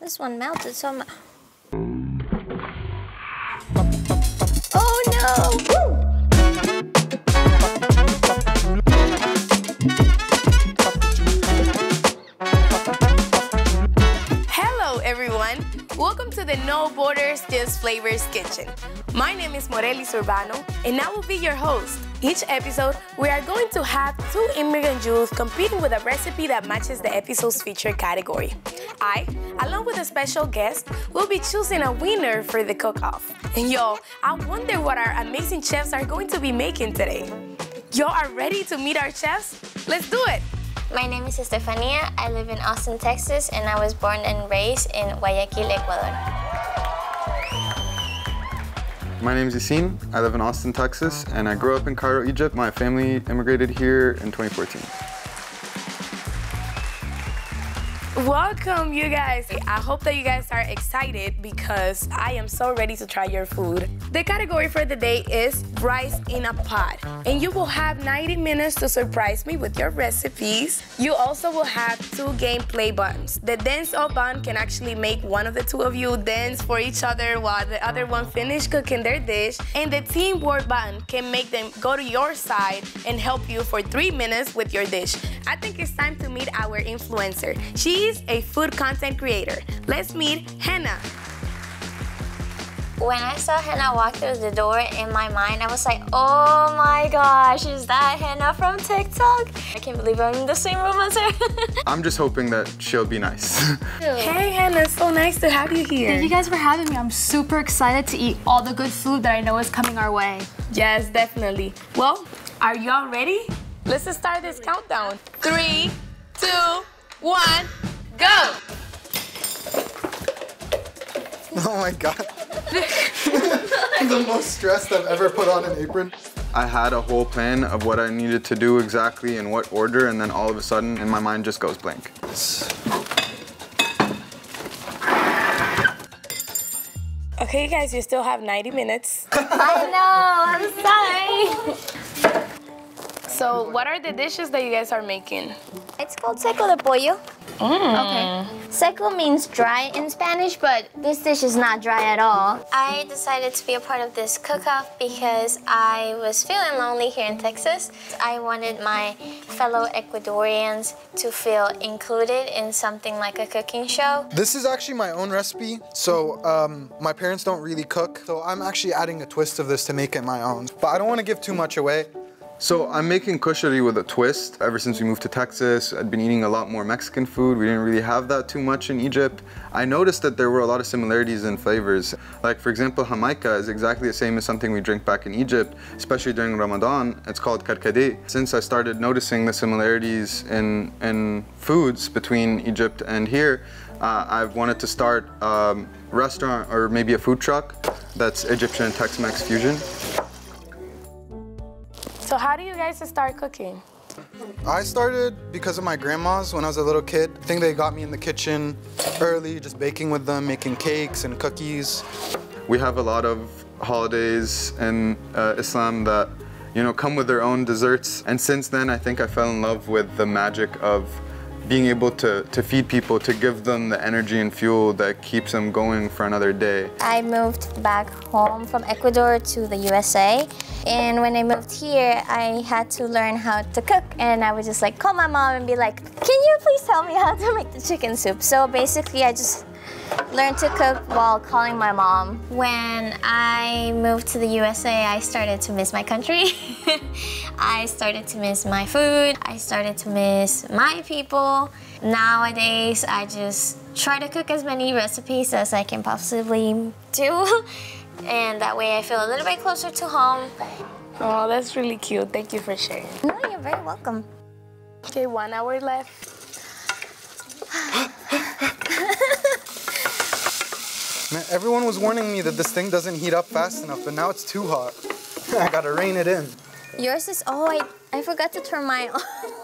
This one melted so much. Oh no! Hello, everyone. Welcome to the No Borders, Just Flavors kitchen. My name is Morelys Urbano, and I will be your host. Each episode, we are going to have two immigrant Jews competing with a recipe that matches the episode's featured category. I, along with a special guest, will be choosing a winner for the cook-off. And y'all, I wonder what our amazing chefs are going to be making today. Y'all are ready to meet our chefs? Let's do it! My name is Estefania. I live in Austin, Texas, and I was born and raised in Guayaquil, Ecuador. My name is Yassin. I live in Austin, Texas, and I grew up in Cairo, Egypt. My family immigrated here in 2014. Welcome, you guys. I hope that you guys are excited because I am so ready to try your food. The category for the day is rice in a pot, and you will have 90 minutes to surprise me with your recipes. You also will have two gameplay buttons. The dance off button can actually make one of the two of you dance for each other while the other one finish cooking their dish, and the teamwork button can make them go to your side and help you for three minutes with your dish. I think it's time to meet our influencer. She's a food content creator. Let's meet Henna. When I saw Henna walk through the door, in my mind, I was like, oh my gosh, is that Henna from TikTok? I can't believe I'm in the same room as her. I'm just hoping that she'll be nice. Hey Henna, so nice to have you here. Thank you guys for having me. I'm super excited to eat all the good food that I know is coming our way. Yes, definitely. Well, are y'all ready? Let's start this countdown. Three, two, one, go! Oh my god. the most stressed I've ever put on an apron. I had a whole plan of what I needed to do exactly in what order, and then all of a sudden, in my mind just goes blank. Okay, guys, you still have 90 minutes. I know, I'm sorry. So, what are the dishes that you guys are making? It's called seco de pollo. Okay. Seco means dry in Spanish, but this dish is not dry at all. I decided to be a part of this cook-off because I was feeling lonely here in Texas. I wanted my fellow Ecuadorians to feel included in something like a cooking show. This is actually my own recipe, so um, my parents don't really cook, so I'm actually adding a twist of this to make it my own. But I don't want to give too much away. So I'm making kushari with a twist. Ever since we moved to Texas, I'd been eating a lot more Mexican food. We didn't really have that too much in Egypt. I noticed that there were a lot of similarities in flavors. Like for example, Jamaica is exactly the same as something we drink back in Egypt, especially during Ramadan. It's called karkade. Since I started noticing the similarities in, in foods between Egypt and here, uh, I've wanted to start a restaurant or maybe a food truck that's Egyptian Tex-Mex fusion. So, how do you guys start cooking? I started because of my grandmas when I was a little kid. I think they got me in the kitchen early, just baking with them, making cakes and cookies. We have a lot of holidays in uh, Islam that, you know, come with their own desserts. And since then, I think I fell in love with the magic of being able to, to feed people, to give them the energy and fuel that keeps them going for another day. I moved back home from Ecuador to the USA. And when I moved here, I had to learn how to cook. And I would just like call my mom and be like, can you please tell me how to make the chicken soup? So basically, I just learned to cook while calling my mom. When I moved to the USA, I started to miss my country. I started to miss my food. I started to miss my people. Nowadays, I just try to cook as many recipes as I can possibly do. And that way I feel a little bit closer to home. Oh, that's really cute. Thank you for sharing. No, you're very welcome. Okay, one hour left. Man, everyone was warning me that this thing doesn't heat up fast enough, but now it's too hot. I gotta rein it in. Yours is, oh, I, I forgot to turn mine on.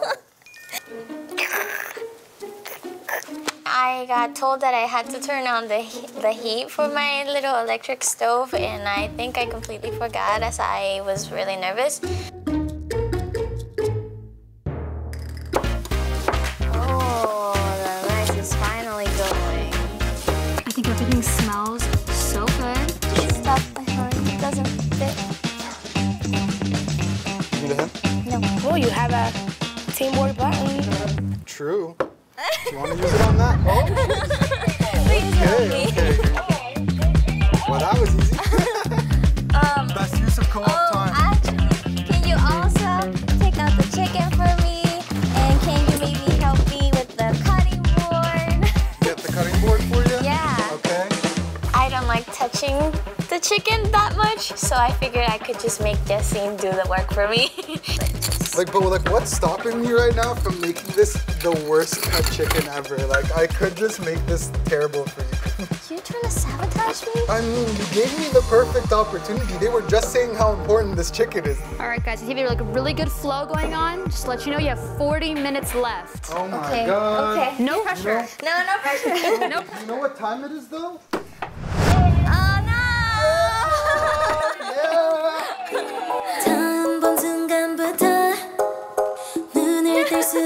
I got told that I had to turn on the, the heat for my little electric stove, and I think I completely forgot as I was really nervous. Oh, the rice is finally going. I think everything smells so good. Stop my hand. It doesn't fit. Need a hand? Oh, you have a teamwork button. True. Do you want to use it on that? Oh, Please okay, okay. Well, that was easy. Um, Best use of co-op oh, time. actually, can you also take out the chicken for me? And can you maybe help me with the cutting board? Get the cutting board for you? Yeah. Okay. I don't like touching the chicken that much, so I figured I could just make Yassin do the work for me. Like, but like, what's stopping me right now from making this the worst cut chicken ever? Like, I could just make this terrible for you. you trying to sabotage me? I mean, you gave me the perfect opportunity. They were just saying how important this chicken is. All right, guys, I think we have like a really good flow going on. Just to let you know, you have 40 minutes left. Oh my Okay, god. okay. No pressure. No, no pressure. No You know what time it is though?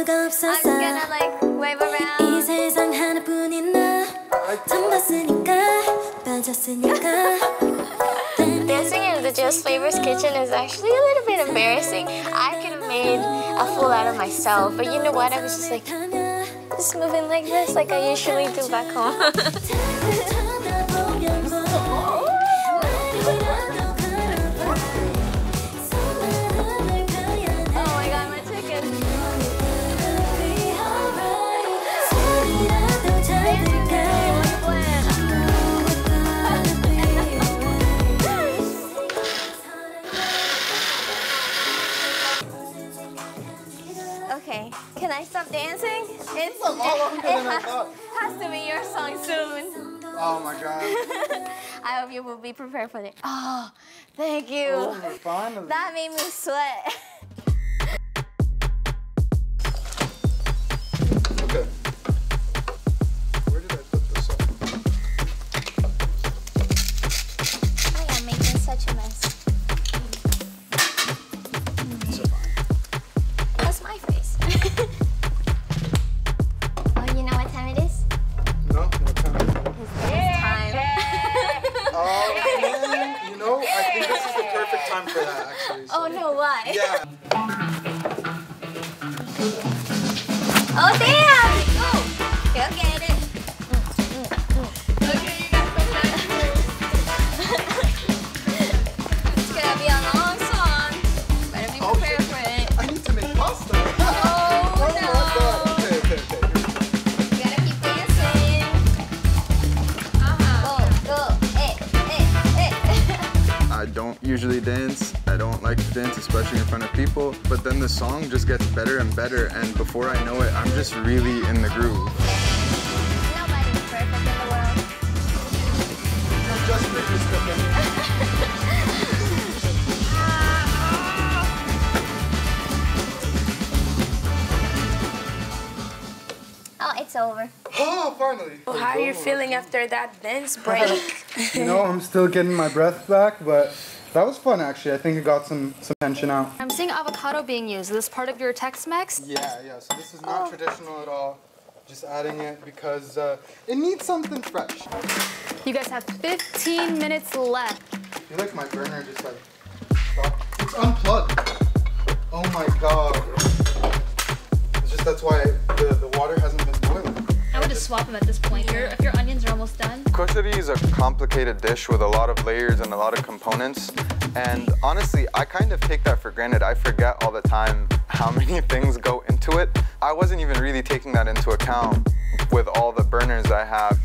없었어 gonna like wave around. 이 세상 하나뿐인 나 처음 봤으니까 빠졌으니까 Dancing in the Just Flavors kitchen is actually a little bit embarrassing. I could have made a fool out of myself, but you know what? I was just like, 하면 just moving like this, like I usually do back home. I stop dancing? It's a lot longer it I has, to be your song soon. Oh my god. I hope you will be prepared for it. Oh, thank you. Oh. That made me sweat. for that, actually. so- oh no, why? Yeah. Oh damn! Go! Go get it. Okay, you got It's gonna be a long song. Better be Oh, prepared shit. for it. I need to make pasta. Oh, Oh my god. Okay, okay, okay. You gotta keep dancing. Go, go, eh, eh, eh. I don't usually dance. I don't like to dance, especially in front of people. But then the song just gets better and better, and before I know it, I'm just really in the groove. Nobody's perfect in the world. Just make cooking. Oh, it's over. Oh, finally. How are you feeling after that dance break? You know, I'm still getting my breath back, but that was fun actually. I think it got some, some tension out. I'm seeing avocado being used. Is this part of your Tex-Mex? Yeah, yeah. So this is not traditional at all. Just adding it because uh, it needs something fresh. You guys have 15 minutes left. I feel like my burner just like stopped. It's unplugged. Oh my god. It's just that's why the, the water hasn't been boiling. I would just swap them at this point. Your, if your onions are almost done. Koshari is a complicated dish with a lot of layers and a lot of components. And honestly, I kind of take that for granted. I forget all the time how many things go into it. I wasn't even really taking that into account with all the burners I have.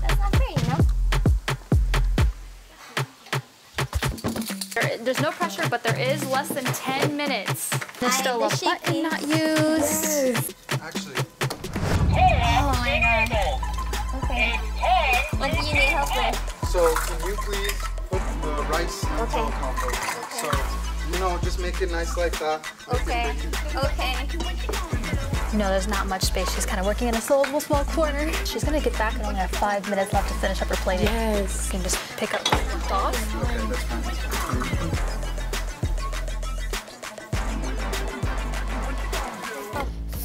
That's not fair, you know? There, there's no pressure, but there is less than 10 minutes. There's still the a button sheepies. not used. Actually, Oh my god. Okay. What do you need help with? so can you please put the rice in Okay. the combo? So, you know, just make it nice like that. Okay. Okay. You know, there's not much space. She's kind of working in a small, small corner. She's gonna get back and only have five minutes left to finish up her plating. yes. You can just pick up the off. Okay, that's fine.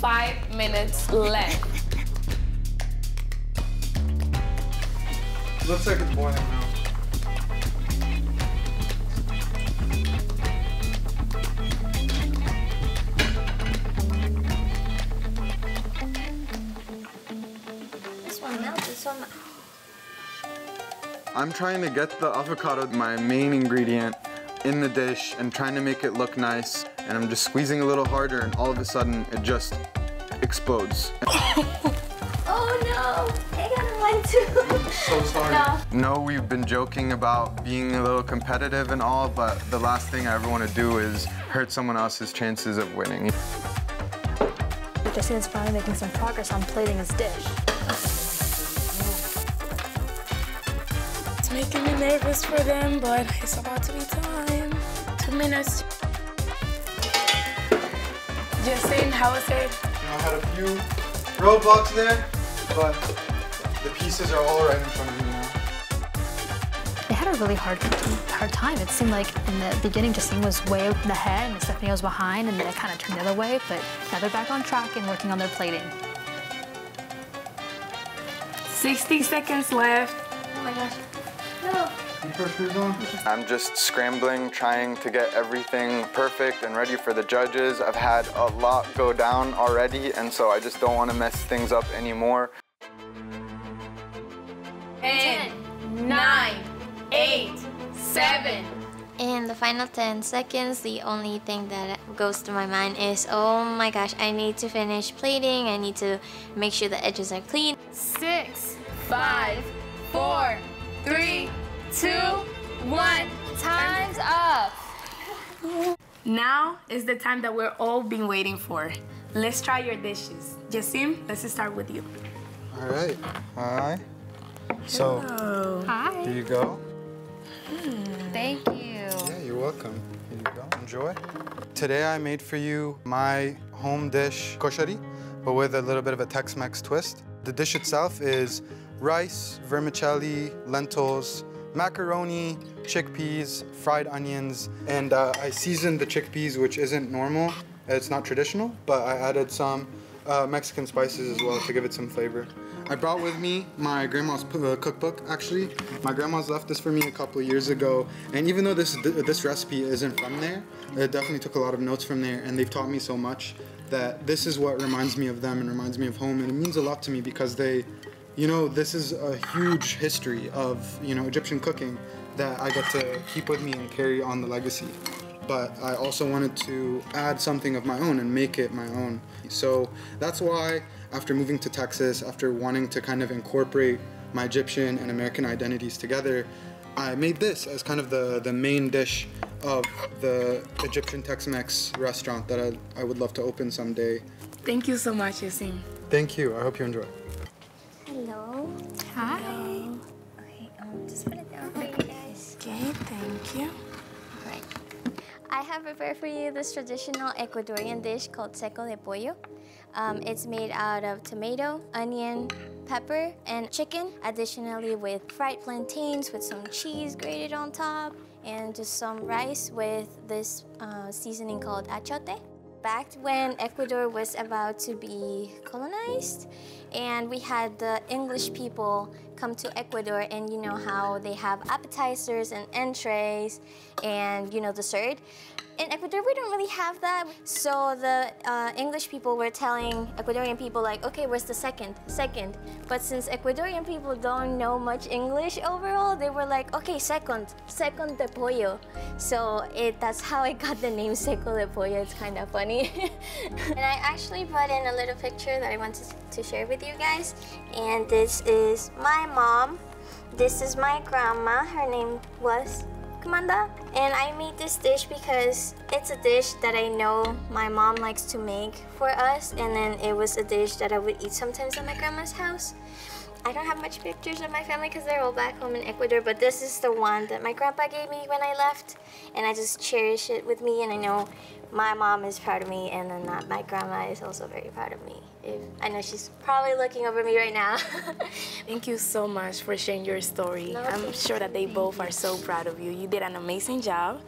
Five minutes left. Looks like it's boiling now. This one melted so much. I'm trying to get the avocado, my main ingredient, in the dish and trying to make it look nice. And I'm just squeezing a little harder and all of a sudden it just explodes. No! I got one too. So sorry. No. No, we've been joking about being a little competitive and all, but the last thing I ever want to do is hurt someone else's chances of winning. Yassin is finally making some progress on plating his dish. It's making me nervous for them, but it's about to be time. Two minutes. Yassin, how was it? You know, I had a few roadblocks there, but the pieces are all right in front of me now. They had a really hard hard time. It seemed like in the beginning, Yassin was way up in the head and Stephanie was behind, and then it kind of turned the other way. But now they're back on track and working on their plating. 60 seconds left. Oh my gosh. No. Keep our shoes on. I'm just scrambling, trying to get everything perfect and ready for the judges. I've had a lot go down already, and so I just don't want to mess things up anymore. 9, 8, 7. In the final 10 seconds, the only thing that goes to my mind is, oh my gosh, I need to finish plating. I need to make sure the edges are clean. Six, five, four, three, two, one. Time's up. Now is the time that we're all been waiting for. Let's try your dishes. Yassin, let's start with you. All right. Hi. So, Hi. here you go. Thank you. Yeah, you're welcome. Here you go. Enjoy. Today I made for you my home dish koshari, but with a little bit of a Tex-Mex twist. The dish itself is rice, vermicelli, lentils, macaroni, chickpeas, fried onions, and uh, I seasoned the chickpeas, which isn't normal. It's not traditional, but I added some uh, Mexican spices as well to give it some flavor. I brought with me my grandma's uh, cookbook. Actually, my grandma's left this for me a couple years ago, and even though this this recipe isn't from there, it definitely took a lot of notes from there, and they've taught me so much that this is what reminds me of them and reminds me of home, and it means a lot to me because they, you know, this is a huge history of you know Egyptian cooking that I get to keep with me and carry on the legacy but I also wanted to add something of my own and make it my own. So that's why, after moving to Texas, after wanting to kind of incorporate my Egyptian and American identities together, I made this as kind of the, the main dish of the Egyptian Tex-Mex restaurant that I, I would love to open someday. Thank you so much, Yassin. Thank you. I hope you enjoy. Hello. Hi. Okay, um, just put it down for you guys. Okay, thank you. Right. I have prepared for you this traditional Ecuadorian dish called seco de pollo. Um, it's made out of tomato, onion, pepper, and chicken. Additionally, with fried plantains with some cheese grated on top, and just some rice with this uh, seasoning called achiote. Back when Ecuador was about to be colonized, and we had the English people come to Ecuador, and you know how they have appetizers and entrees, and you know dessert. In Ecuador, we don't really have that. So the uh, English people were telling Ecuadorian people like, okay, where's the second? Second. But since Ecuadorian people don't know much English overall, they were like, okay, second, second de pollo. So it that's how I got the name Seco de Pollo. It's kind of funny. and I actually brought in a little picture that I wanted to share with you guys. And this is my mom. This is my grandma. Her name was Kamanda. And I made this dish because it's a dish that I know my mom likes to make for us. And then it was a dish that I would eat sometimes at my grandma's house. I don't have much pictures of my family because they're all back home in Ecuador, but this is the one that my grandpa gave me when I left. And I just cherish it with me. And I know my mom is proud of me, and then that my grandma is also very proud of me. If, I know she's probably looking over me right now. Thank you so much for sharing your story. No, I'm sure that they both are so proud of you. You did an amazing job.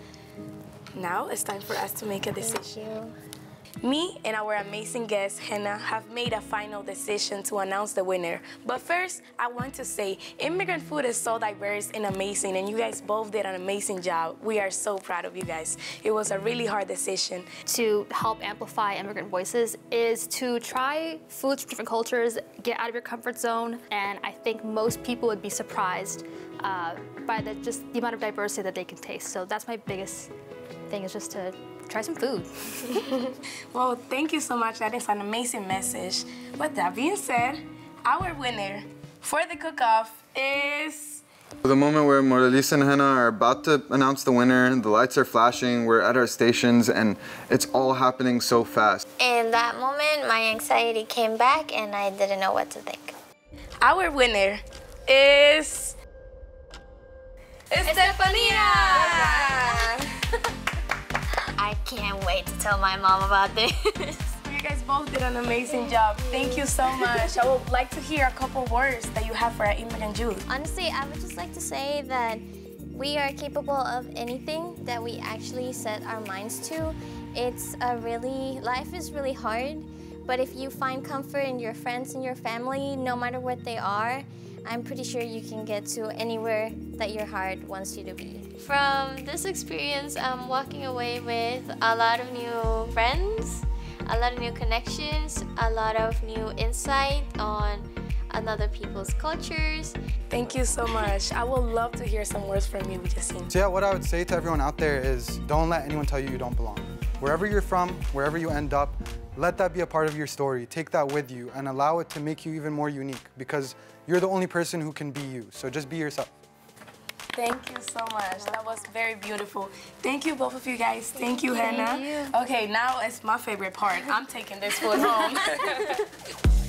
Now it's time for us to make a decision. Me and our amazing guest, Henna, have made a final decision to announce the winner. But first, I want to say immigrant food is so diverse and amazing, and you guys both did an amazing job. We are so proud of you guys. It was a really hard decision. to help amplify immigrant voices is to try foods from different cultures, get out of your comfort zone, and I think most people would be surprised uh, by the just the amount of diversity that they can taste. So that's my biggest thing is just to try some food. Well, thank you so much. That is an amazing message. But that being said, our winner for the cook-off is The moment where Moralisa and Henna are about to announce the winner, the lights are flashing, we're at our stations, and it's all happening so fast. In that moment, my anxiety came back and I didn't know what to think. our winner is Estefania. I can't wait to tell my mom about this. You guys both did an amazing job. Thank you so much. I would like to hear a couple words that you have for our immigrant youth. Honestly, I would just like to say that we are capable of anything that we actually set our minds to. It's a really, life is really hard, but if you find comfort in your friends and your family, no matter what they are, I'm pretty sure you can get to anywhere that your heart wants you to be. From this experience, I'm walking away with a lot of new friends, a lot of new connections, a lot of new insight on another people's cultures, Thank you so much. I would love to hear some words from you, Yassin. So yeah, what I would say to everyone out there is don't let anyone tell you you don't belong. Wherever you're from, wherever you end up, let that be a part of your story. Take that with you and allow it to make you even more unique because you're the only person who can be you. So just be yourself. Thank you so much. That was very beautiful. Thank you, both of you guys. Thank you, Henna. You. Okay, now it's my favorite part. I'm taking this food home.